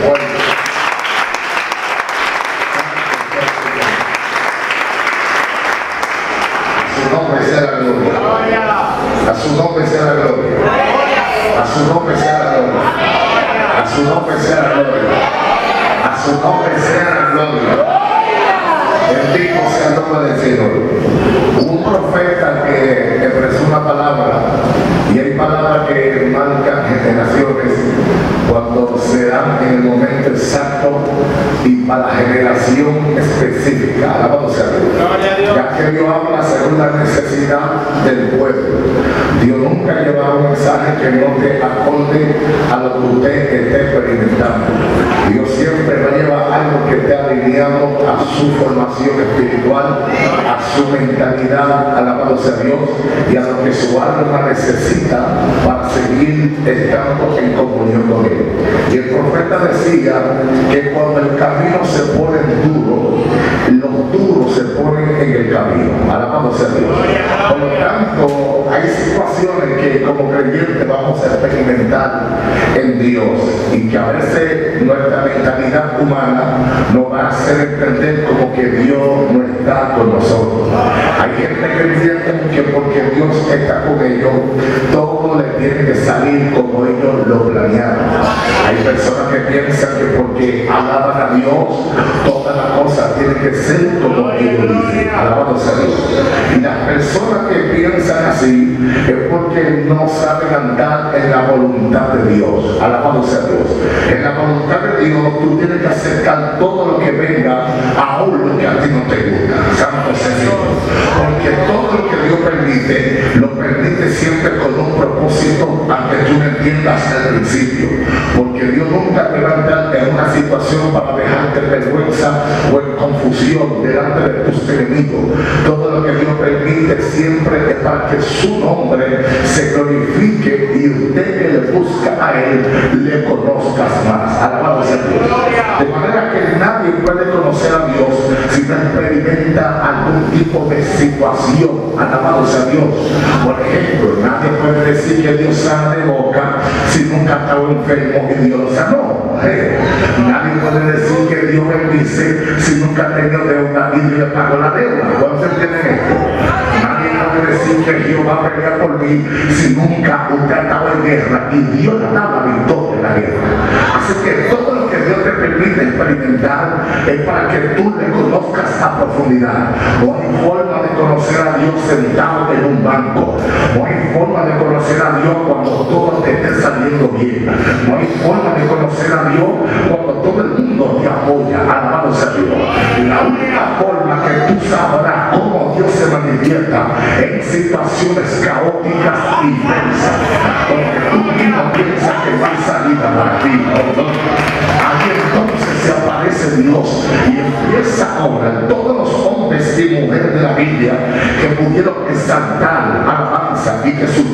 A su nombre sea la gloria. A su nombre sea la gloria. A su nombre sea la gloria. A su nombre sea la gloria. A su nombre sea la gloria. Bendito sea el nombre del Señor. Un profeta que expresó una palabra y hay palabras que marcan generaciones cuando se dan en el momento exacto y para la generación específica. Alabado sea Dios. Ya que Dios habla según la necesidad del pueblo. Dios nunca lleva un mensaje que no te acorde a lo que usted esté experimentando. Dios siempre va a llevar algo que esté alineado a su formación espiritual, a su mentalidad, alabado sea Dios, y a lo que su alma necesita para seguir estando en comunión con Él. Y el profeta decía que cuando el camino se pone duro, los duros se ponen en el camino. Alabado sea Dios. Por lo tanto, hay situaciones que como creyentes vamos a experimentar en Dios y que a veces nuestra mentalidad humana nos va a hacer entender como que Dios no está con nosotros. Hay gente entiende que porque Dios está con ellos, todo le tiene que salir como ellos lo planearon. Hay personas que piensan que porque alaban a Dios, todas las cosas tienen que ser como ellos dicen. Alabado sea Dios. Y las personas que piensan así es porque no saben andar en la voluntad de Dios. Alabado sea Dios. En la voluntad de Dios tú tienes que acercar todo lo que venga, aún lo que a ti no te gusta. Santo Dios. Porque todo lo que Dios permite, lo permite siempre con un propósito, aunque tú no entiendas al principio. Dios nunca te va a en una situación para dejarte vergüenza o en confusión delante de tus enemigos. Todo lo que Dios permite siempre es para que su nombre se glorifique y usted que le busca a Él le conozcas más. Alabado sea Dios. Tipo de situación. Alabado sea Dios. Por ejemplo, nadie puede decir que Dios sana de boca si nunca ha estado enfermo y Dios lo sanó. Eh, Nadie puede decir que Dios bendice si nunca ha tenido deuda y Dios pagó la deuda. ¿Cuántos entienden esto? Nadie puede decir que Jehová pelea por mí si nunca usted ha estado en guerra y Dios ha dado la victoria en la guerra. Así que todo lo Dios te permite experimentar es para que tú le conozcas a profundidad. No hay forma de conocer a Dios sentado en un banco. No hay forma de conocer a Dios cuando todo te esté saliendo bien. No hay forma de conocer a Dios cuando todo el mundo te apoya. Alabado sea Dios. La única forma que tú sabrás cómo Dios se manifiesta en situaciones caóticas y tensas. Porque tú mismo piensas que no hay salida para ti. Ahí entonces se aparece Dios y empieza a orar todos los hombres y mujeres de la Biblia que pudieron exaltar alabanza y que su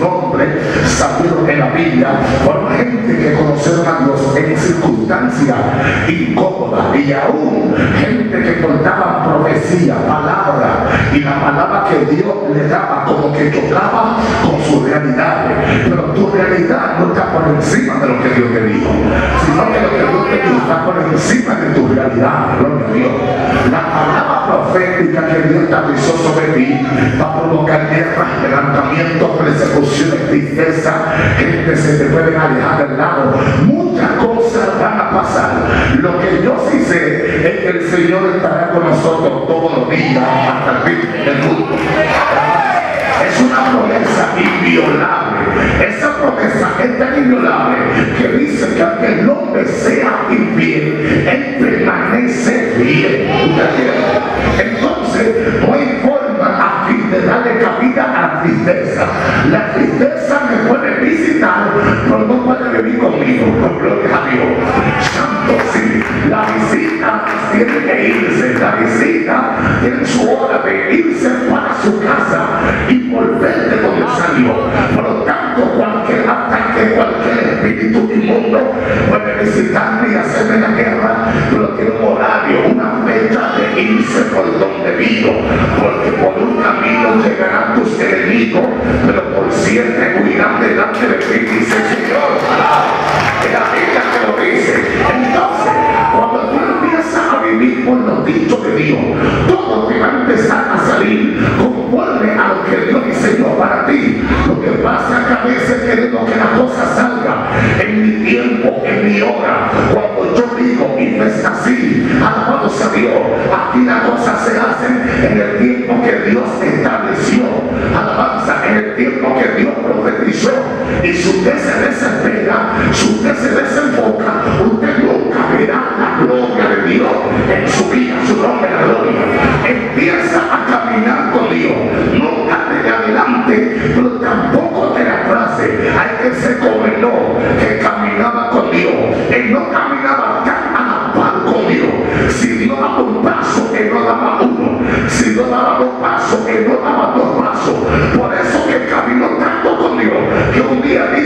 salieron en la Biblia fueron gente que conocieron a Dios en circunstancias incómodas y aún gente que contaba profecía, palabra y la palabra que Dios le como que chocaba con su realidad. Pero tu realidad no está por encima de lo que Dios te dijo sino que lo que Dios te dijo está por encima de tu realidad. Gloria a Dios. La palabra profética que Dios estableció sobre ti va a provocar guerras, levantamientos, persecuciones, tristeza gente se te puede alejar del lado. Muchas cosas van a pasar. Lo que yo sí sé es que el Señor estará con nosotros todos los días hasta el fin del mundo es una promesa inviolable. Esa promesa es tan inviolable que dice que aunque el hombre sea infiel, él permanece fiel. Entonces, no hay forma aquí de darle cabida a la tristeza. La tristeza me puede visitar, pero no puede venir conmigo. Con gloria a Dios. Santo, visita tiene que irse. La visita tiene su hora de irse para su casa y volver de donde salió. Por lo tanto, cualquier ataque, cualquier espíritu inmundo puede visitarme y hacerme la guerra, pero tiene un horario, una fecha de irse por donde vino. Porque por un camino llegarán tus enemigos, pero por siete huirán delante de ti, dice el Señor. por los dichos de Dios. Todo te va a empezar a salir conforme a lo que Dios diseñó para ti. Lo que pasa que a veces queremos que la cosa salga en mi tiempo, en mi hora. Cuando yo digo y no es así, alabado sea Dios, aquí las cosas se hacen en el tiempo que Dios estableció. Alabanza en el tiempo que Dios profetizó. Y si usted se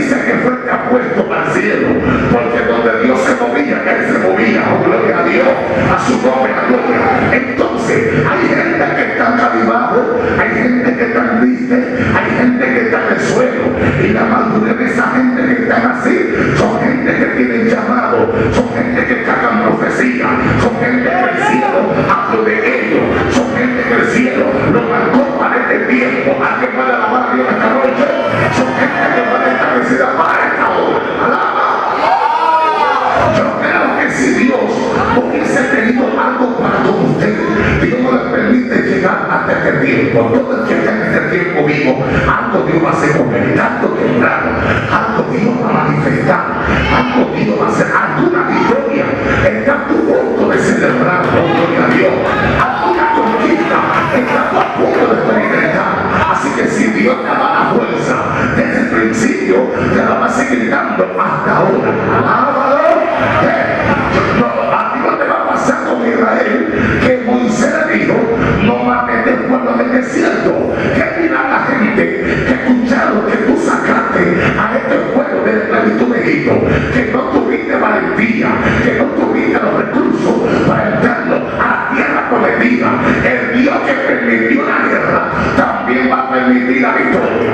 dice que fue puesto para el cielo, porque donde Dios se movía, Él se movía, oh, gloria a Dios, a su nombre, gloria. Entonces, hay gente que está calibrado, hay gente que está triste, hay gente que está en el suelo, y la mayoría de esa gente que está así son cuando uno empieza a este tiempo vivo, algo Dios va a hacer con él, tanto temprano, algo Dios va a manifestar. que no tuviste valentía, que no tuviste los recursos para entrarlo a la tierra prometida. El Dios que permitió la guerra también va a permitir la victoria.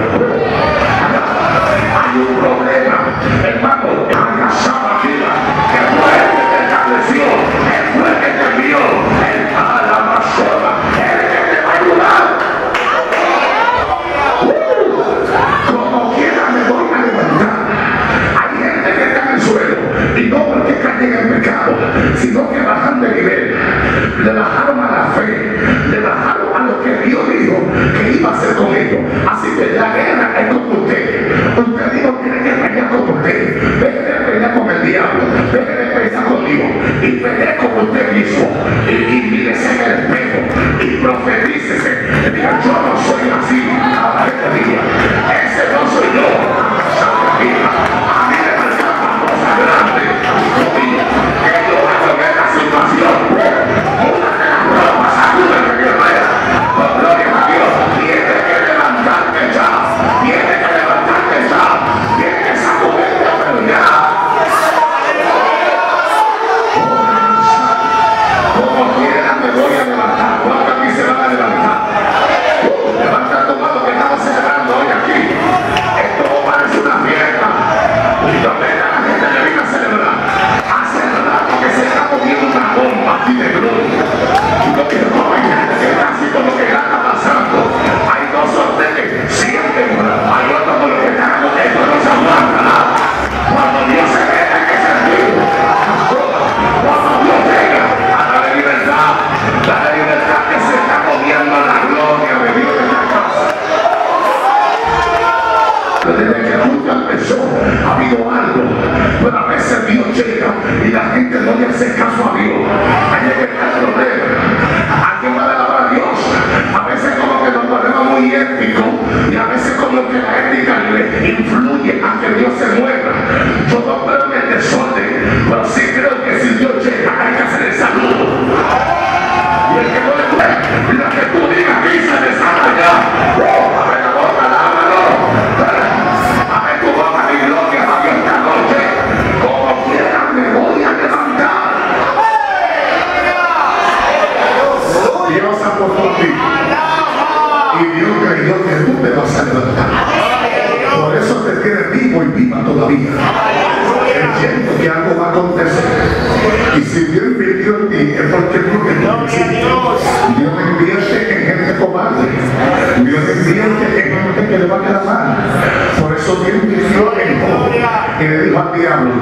Hay un problema, hermano. Grazie.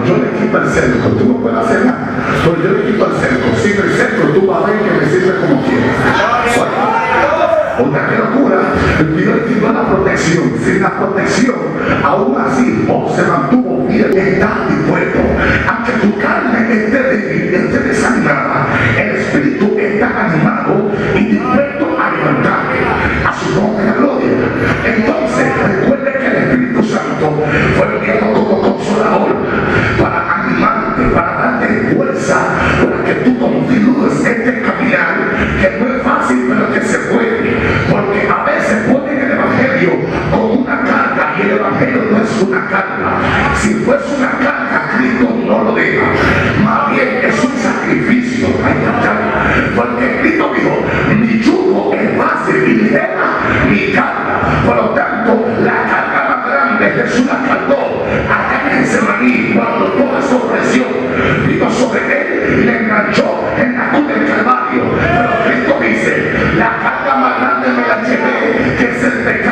Yo le quito el cerco, tú no puedes hacer nada, pero yo le quito el cerco, sin el cerco tú vas a ver que me sirve como quieras. Oiga, qué locura. Dios quitó la protección. Sin la protección, aún así, Job se mantuvo fiel, está dispuesto. Aunque tu carne esté débil, esté desanimada, el espíritu está animado y dispuesto a levantarme a su la gloria. Entonces, recuerde que el Espíritu Santo fue enviado como fuerza, para que tú continúes este caminar que no es fácil, pero que se puede. Porque a veces ponen el Evangelio con una carga y el Evangelio no es una carga. Si fuese una carga, Cristo no lo deja. Más bien es un sacrificio. Grande me la llevé, que es el pecado.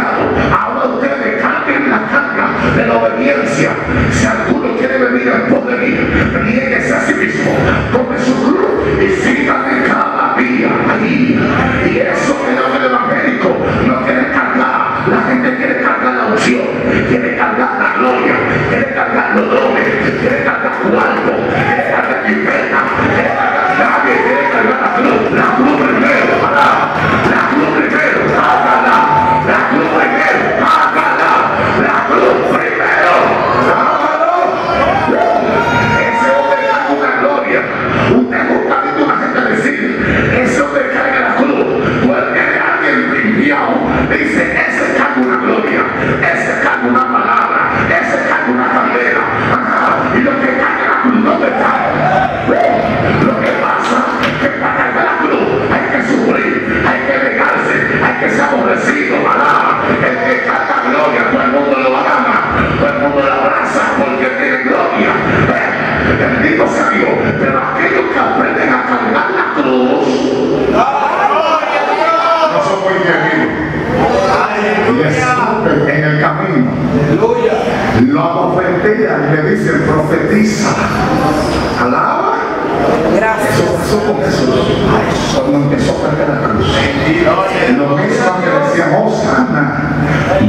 Bendito sea Dios, pero aquellos que aprenden a cargar la cruz no son muy guerreros. Y en el camino. Lo abofetean y le dicen profetiza. Alaba. Eso pasó con Jesús cuando empezó a cargar la cruz. Lo mismo que decían, Osana,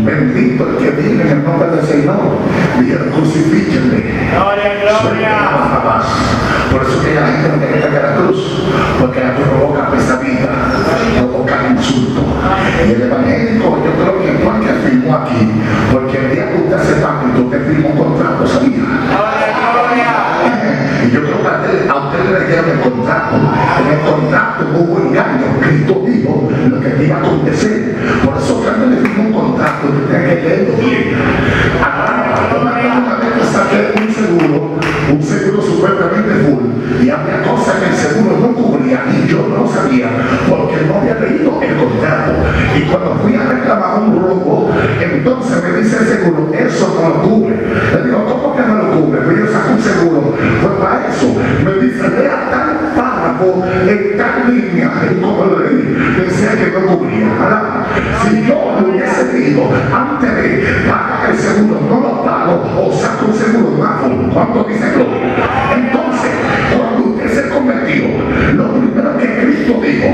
bendito el que viene en el nombre del Señor. Dijeron, crucifíquenle. Jamás. Por eso que la gente no quiere cargar la cruz, porque la cruz provoca pesadilla, provoca insulto. Y el evangélico, yo creo que igual que firmó aquí, porque el día que usted hace pacto, usted firmó un contrato, ¿sabía? Y yo creo que a usted, a usted le dieron el contrato. En el contrato hubo engaño. Cristo dijo lo que iba a acontecer. Por eso cuando le firmó un contrato, usted que leerlo bien. Una vez saqué un seguro, un seguro supuestamente full, y había cosas que el seguro no cubría y yo no sabía porque no había leído el contrato. Y cuando fui a reclamar un robo, entonces me dice en tal línea, como lo leí, decía que no cubría. Si yo lo hubiese dicho antes de pagar el seguro, no lo pago o saco un seguro más, ¿cuánto dice gloria? Entonces, cuando usted se convirtió, lo primero que Cristo dijo,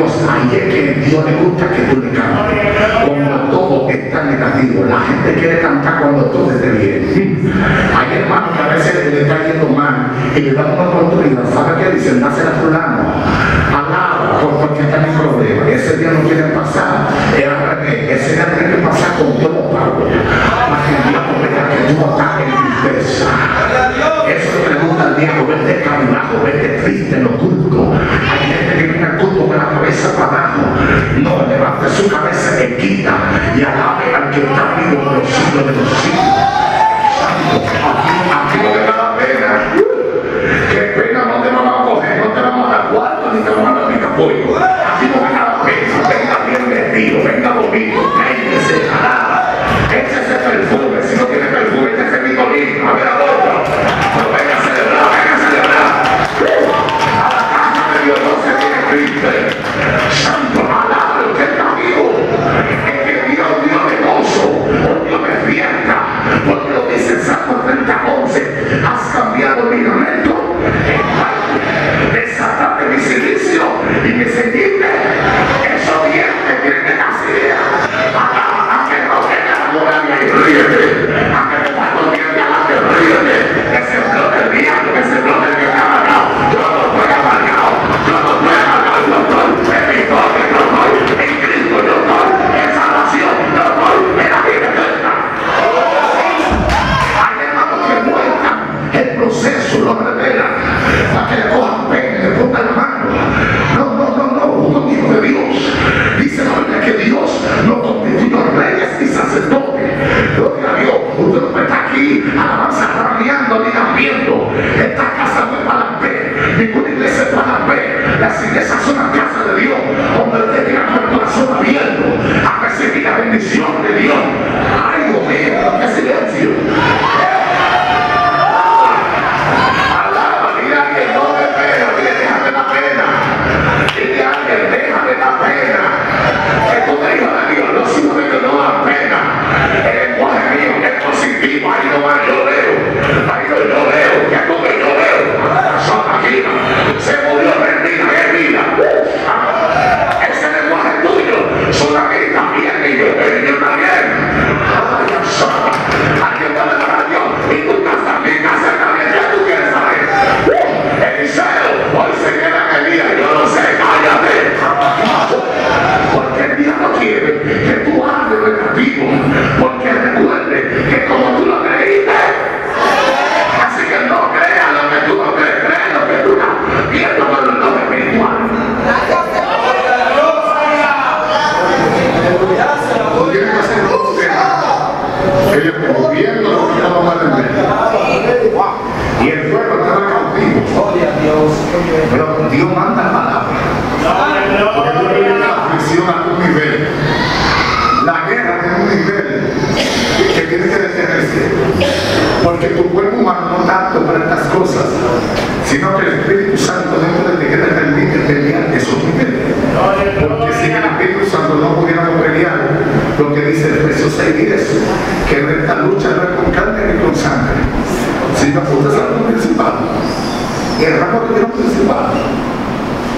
Dios ayer que Dios le gusta que tú le cantes. Cuando todo está negativo, la gente quiere cantar cuando todo esté bien. Hay hermanos que a veces le está yendo mal y le dan una oportunidad. ¿Sabe qué dicen? Dásela a fulano. Alaba, porque está en problema. Ese día no quiere pasar. Ese día tiene que pasar con todo pago. Para que Dios no vea que tú no estás en tristeza. Eso le gusta al diablo, verte caminado, verte triste, lo oculto cabeza para abajo, no levante su cabeza equita y alabe al que está vivo de los siglos de los siglos.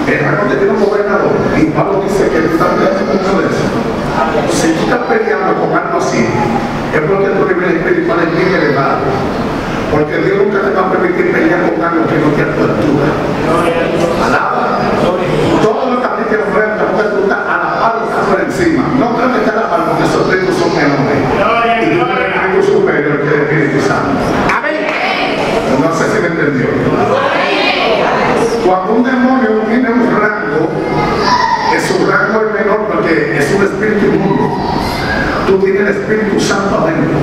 El que tiene un gobernador. Y Pablo dice que está peleando con uno de esos. Si tú estás peleando con algo así, es porque tu nivel espiritual es bien elevado. Porque Dios nunca te va a permitir pelear con algo que no te altura. Alaba. Todo lo que a ti te ofrenda, porque tú estás a la par o estás por encima. No creo que estés a la par porque esos retos son menores. Y tú el Espíritu superior que el Espíritu Santo. No sé si me entendió. Cuando un demonio rango, es un rango el menor porque es un espíritu inmundo. Tú tienes el Espíritu Santo adentro.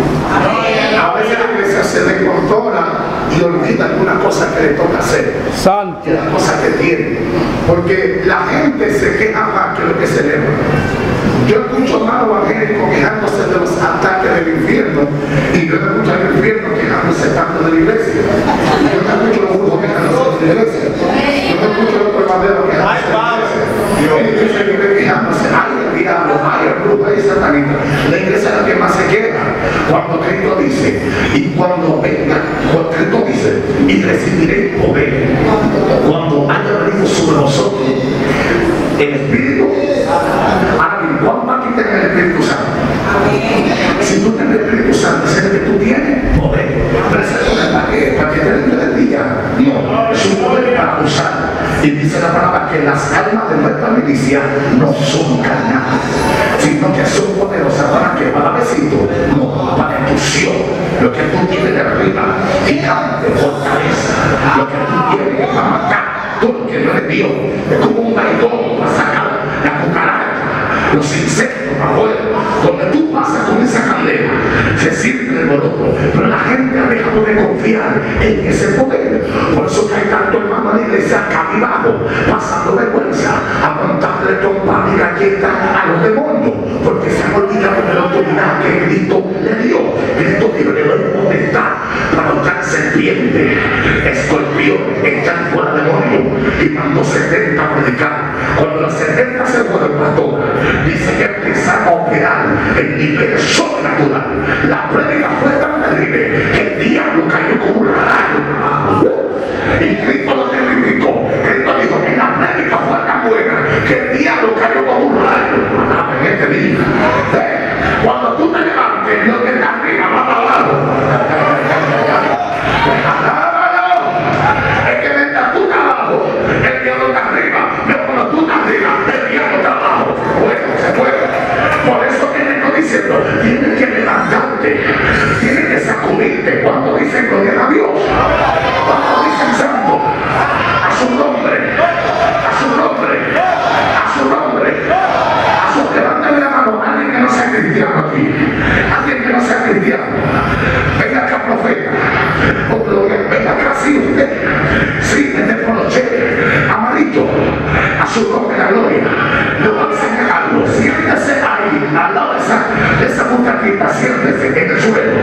A veces la iglesia se descontrola y olvida alguna cosa que le toca hacer. Santo. Que la cosa que tiene. Porque la gente se queja más que lo que celebra. Yo escucho a hermanos evangélicos quejándose de los ataques del infierno y yo escucho al infierno quejándose tanto de la iglesia. Yo escucho a los brujos quejándose de la iglesia. Yo escucho a los quejándose de la iglesia. Ay el diablo, ay el brujo, ay satanita. La iglesia es la que más se queja cuando Cristo dice, y cuando venga, cuando Cristo dice, y recibiré poder. Cuando haya venido sobre nosotros el Espíritu, ahora bien, ¿cuánto aquí tiene el Espíritu Santo? Si tú tienes el Espíritu Santo, es que tú tienes poder. Pero ese poder para qué? Para que te libre del día. No, es un poder para usar. Y dice la palabra que las almas de nuestra milicia no son carnales, sino que son poderosas para que para besito, no, para instrucción, lo que tú tienes de arriba, gigante, fortaleza, lo que tú tienes para matar, todo lo que no es Dios, es como un bailón para sacar la cucaracha, los insectos afuera, donde tú pasas con esa candela, se siente el boloto, pero la gente ha dejado de confiar en ese poder, por eso que hay tanto hermano de iglesia caminando, pasando vergüenza, aguantándole trompa y galletas a los demonios, porque se han olvidado de la autoridad que Cristo le dio. Cristo dijo, le doy potestad para usar serpiente, escorpión, echar fuera demonios, y mandó 70 a predicar. Cuando los 70 se fueron, que operar el nivel sobrenatural. La prédica fue tan terrible esa butaquita, siéntese en el suelo,